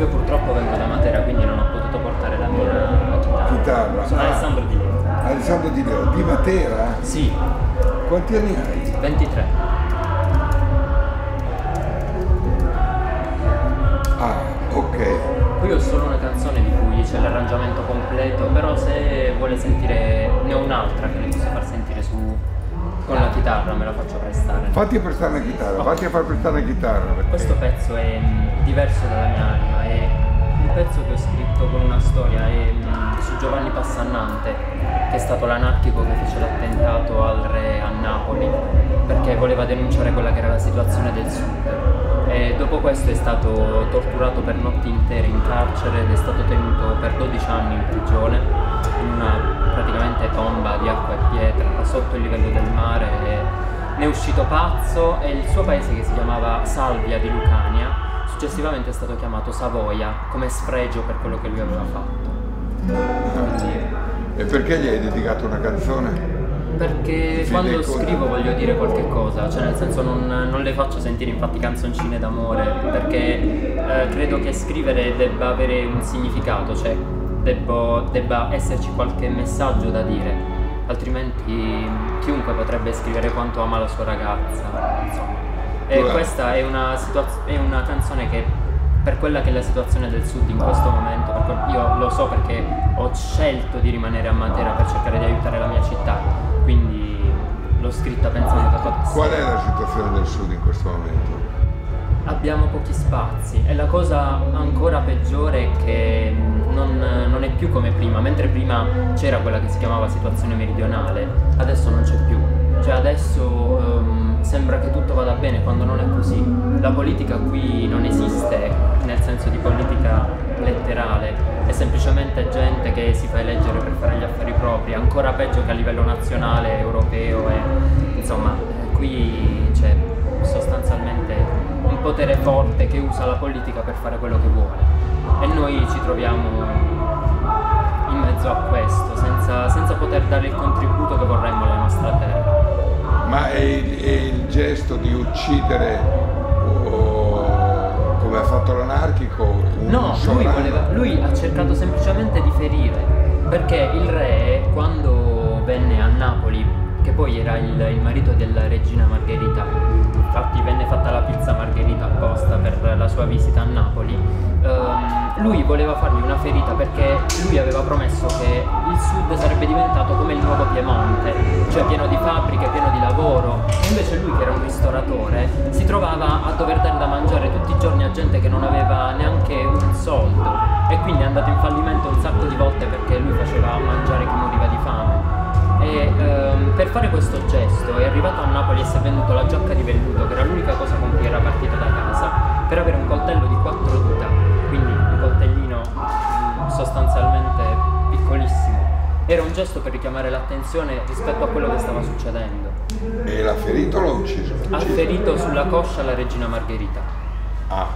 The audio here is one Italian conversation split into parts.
Io purtroppo vengo da Matera, quindi non ho potuto portare la mia chitarra. Chitarra. Sono Ah. Alessandro Di Leo. Alessandro Di Leo, di Matera? Sì, Quanti anni hai? 23. Ah, ok. Qui ho solo una canzone di cui c'è l'arrangiamento completo, però se vuole sentire ne ho un'altra che le posso far sentire su con la chitarra, me la faccio prestare. Fatti prestare una chitarra, fatti a far prestare la chitarra. perché- Questo pezzo è mm, diverso dalla mia anima, è un pezzo che ho scritto con una storia è, mm, su Giovanni Passannante, che è stato l'anarchico che fece l'attentato al re a Napoli, perché voleva denunciare quella che era la situazione del sud. E dopo questo è stato torturato per notti intere in carcere ed è stato tenuto per 12 anni in prigione, in una praticamente tomba di acqua e pietra, sotto il livello del mare. E ne è uscito pazzo e il suo paese che si chiamava Salvia di Lucania successivamente è stato chiamato Savoia come sfregio per quello che lui aveva fatto. E perché gli hai dedicato una canzone? perché quando scrivo voglio dire qualche cosa, cioè nel senso non, non le faccio sentire infatti canzoncine d'amore, perché eh, credo che scrivere debba avere un significato, cioè debbo- debba esserci qualche messaggio da dire, altrimenti chiunque potrebbe scrivere quanto ama la sua ragazza, insomma. E Guarda. questa è una, è una canzone che per quella che è la situazione del sud in questo momento, io lo so perché ho scelto di rimanere a Matera per cercare di aiutare la mia città, quindi l'ho scritta pensando che potesse. Qual è la situazione del sud in questo momento? Abbiamo pochi spazi e la cosa ancora peggiore è che non, non è più come prima, mentre prima c'era quella che si chiamava situazione meridionale, adesso non c'è più. Cioè adesso ehm, sembra che tutto vada bene quando non è così. La politica qui non esiste nel senso di politica letterale, è semplicemente gente che si fa eleggere per fare gli affari propri, ancora peggio che a livello nazionale, europeo e insomma qui potere forte che usa la politica per fare quello che vuole e noi ci troviamo in mezzo a questo senza, senza poter dare il contributo che vorremmo alla nostra terra. Ma è il, è il gesto di uccidere, o, come ha fatto l'anarchico, No, lui, voleva- lui ha cercato semplicemente di ferire, perché il re quando venne a Napoli, che poi era il, il marito della regina Margherita, infatti venne fatta la pizza Margherita sua visita a Napoli, ehm, lui voleva fargli una ferita perché lui aveva promesso che il sud sarebbe diventato come il nuovo Piemonte, cioè pieno di fabbriche, pieno di lavoro, e invece lui che era un ristoratore si trovava a dover dare da mangiare tutti i giorni a gente che non aveva neanche un soldo. E quindi è andato in fallimento un sacco di volte perché lui faceva mangiare chi moriva di fame. E ehm, per fare questo gesto è arrivato a Napoli e si è venduto la giacca di velluto, che era l'unica cosa con cui era partito da casa, per avere un coltello di quattro dita, quindi un coltellino mm, sostanzialmente piccolissimo. Era un gesto per richiamare l'attenzione rispetto a quello che stava succedendo. E l'ha ferito o l'ha ucciso? Ha ferito sulla coscia la regina Margherita. Ah,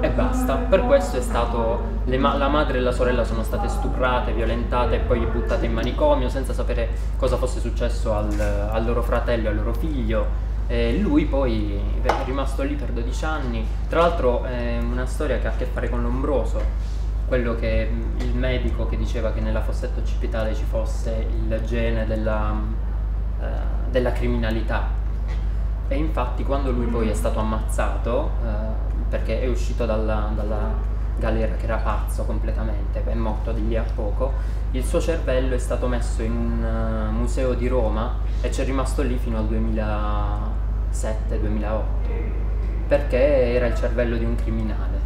E basta, per questo è stato. ma- la madre e la sorella sono state stuprate, violentate e poi buttate in manicomio senza sapere cosa fosse successo al, al loro fratello e al loro figlio. E lui poi è rimasto lì per 12 anni. Tra l'altro è una storia che ha a che fare con l'ombroso, quello che il medico che diceva che nella fossetta occipitale ci fosse il gene della, eh, della criminalità. E infatti quando lui poi è stato ammazzato, eh, perché è uscito dalla, dalla galera che era pazzo completamente, è morto di lì a poco, il suo cervello è stato messo in un eh, museo di Roma e c'è rimasto lì fino al 2007-2008, perché era il cervello di un criminale.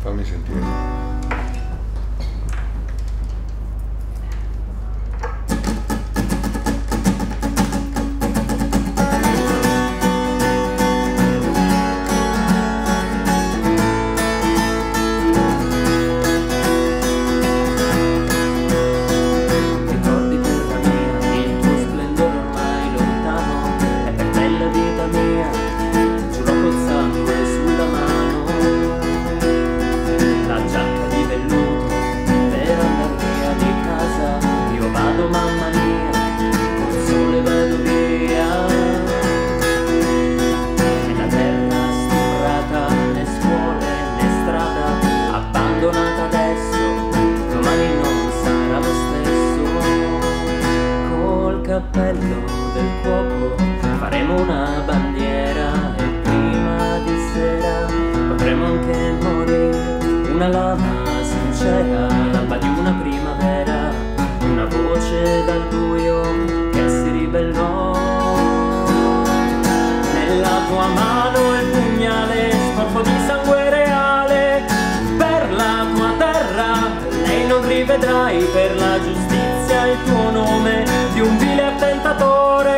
fammi sentire. cappello del cuoco. Faremo una bandiera e prima di sera potremo anche morire. Una lama sincera l'alba di una primavera. Una voce dal buio che si ribellò. Nella tua mano il pugnale sporco di sangue reale. Per la tua terra lei non rivedrai per la giustizia il tuo nome di un vile attentatore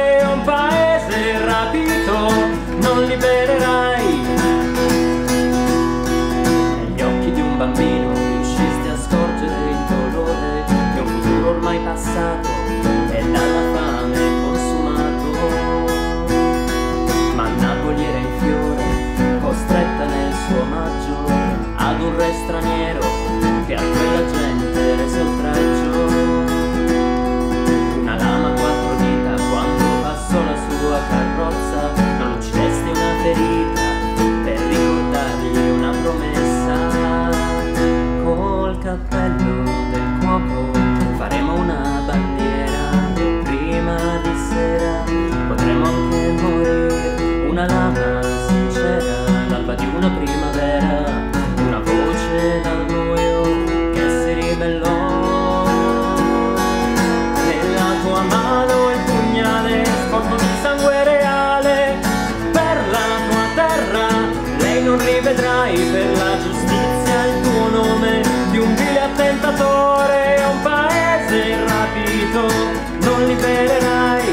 rivedrai per la giustizia il tuo nome di un vile attentatore a un paese rapito non libererai.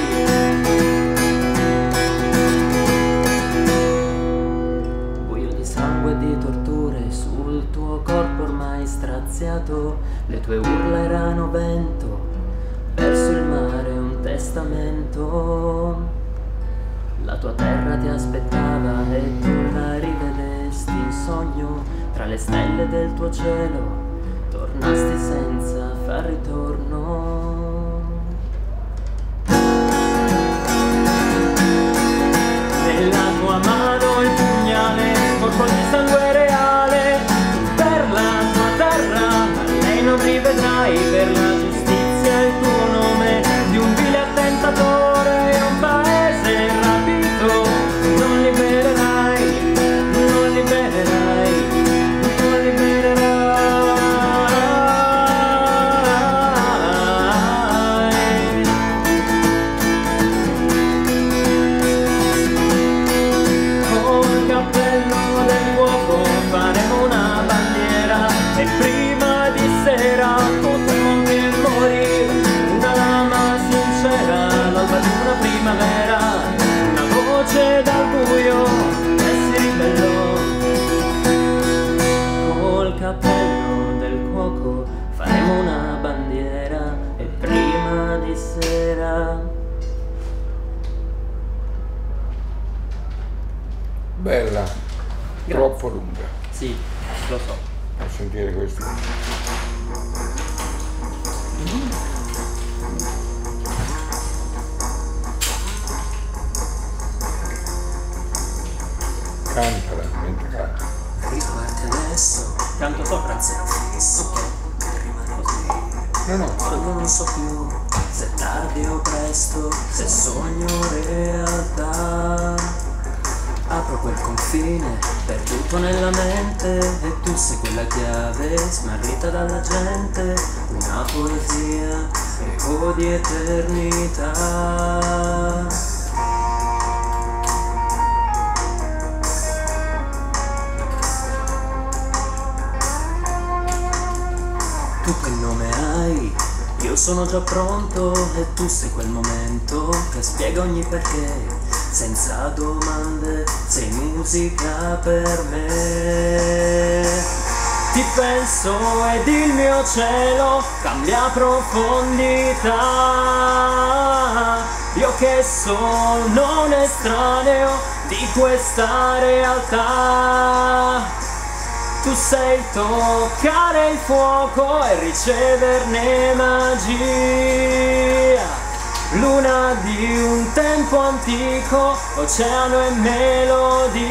Buio di sangue e di torture sul tuo corpo ormai straziato le tue urla erano vento verso il mare un testamento. La tua terra ti aspettava e tu la rivedesti in sogno tra le stelle del tuo cielo tornasti senza far ritorno. Nella tua mano il pugnale sera Bella, troppo lunga. sì lo so A sentire questo. Cantala mentre canta. Ricordi adesso, canto sopra se fisso, rimane qui. No, no, Quando non so più se tardi o presto, se sogno realtà. Apro quel confine, perduto nella mente, e tu sei quella chiave, smarrita dalla gente, una poesia, eco di eternità. Tu che nome hai? Io sono già pronto e tu sei quel momento che spiega ogni perché. Senza domande, sei musica per me. Ti penso ed il mio cielo cambia profondità. Io che sono un estraneo di questa realtà. Tu sei toccare il fuoco e riceverne magia. Luna di un tempo antico, oceano e melodia.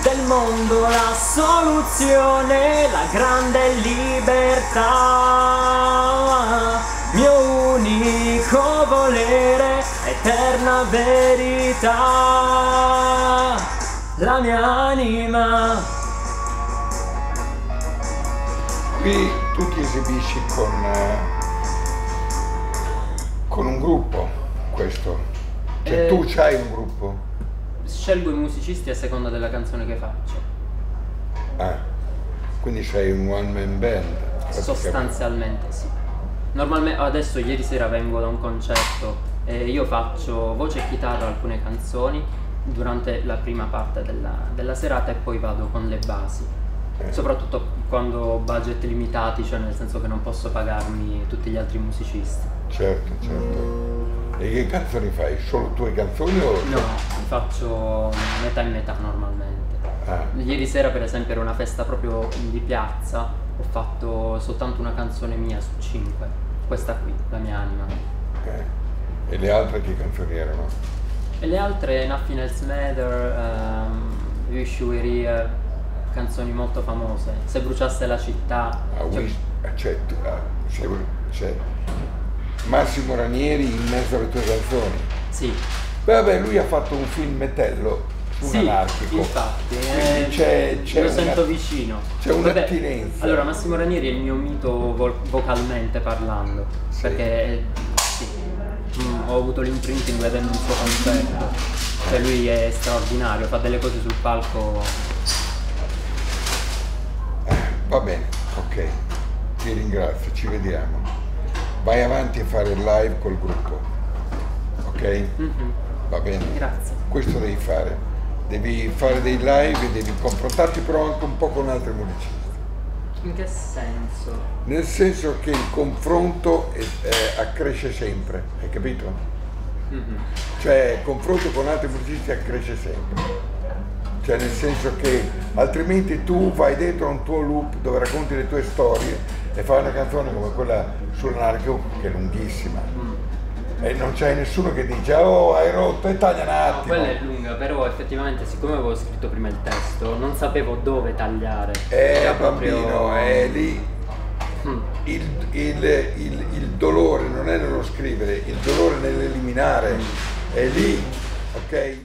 Del mondo la soluzione, la grande libertà. Mio unico volere, eterna verità la mia anima. Qui tu ti esibisci con, eh, con un gruppo, questo Cioè Eh, tu c'hai un gruppo? Scelgo i musicisti a seconda della canzone che faccio. Ah, quindi c'hai un one man band? Sostanzialmente sì. Normalmente adesso ieri sera vengo da un concerto e io faccio voce e chitarra alcune canzoni durante la prima parte della, della serata e poi vado con le basi. Soprattutto quando ho budget limitati, cioè nel senso che non posso pagarmi tutti gli altri musicisti. Certo, certo. E che canzoni fai? Solo tue canzoni o... No, faccio metà in metà normalmente. Ah, Ieri sera per esempio era una festa proprio di piazza, ho fatto soltanto una canzone mia su cinque, questa qui, la mia anima. eh. E le altre che canzoni erano? E le altre Nothing Else Matter, um, Wish You Were Here, canzoni molto famose. Se bruciasse la città, Ah, cioè- Wish- ah, c'è, c'è- c'è Massimo Ranieri in mezzo alle tue canzoni. sì, Beh, vabbè, lui ha fatto un film metello su sì, un anarchico. infatti, eh, c'è, c'è lo una- sento vicino. c'è un'attinenza. Allora, Massimo Ranieri è il mio mito vo- vocalmente parlando, Sì. perché sì, mm, ho avuto l'imprinting vedendo un suo concerto. Cioè lui è straordinario, fa delle cose sul palco. Va bene, ok. Ti ringrazio, ci vediamo. Vai avanti a fare il live col gruppo. Ok? Mhm, Va bene? Grazie. Questo devi fare. Devi fare dei live devi confrontarti però anche un po' con altri musicisti. In che senso? Nel senso che il confronto eh, eh, accresce sempre, hai capito? Mhm. Cioè il confronto con altri musicisti accresce sempre. Cioè nel senso che altrimenti tu vai dentro a un tuo loop dove racconti le tue storie e fai una canzone come quella sull'anarchico che è lunghissima. Mm. E non c'è nessuno che dice oh hai rotto e taglia un No, attimo. quella è lunga, però effettivamente siccome avevo scritto prima il testo, non sapevo dove tagliare. Eh bambino, è lì Mm. il, il- il- il dolore non è nello scrivere, il dolore nell'eliminare, è lì, ok?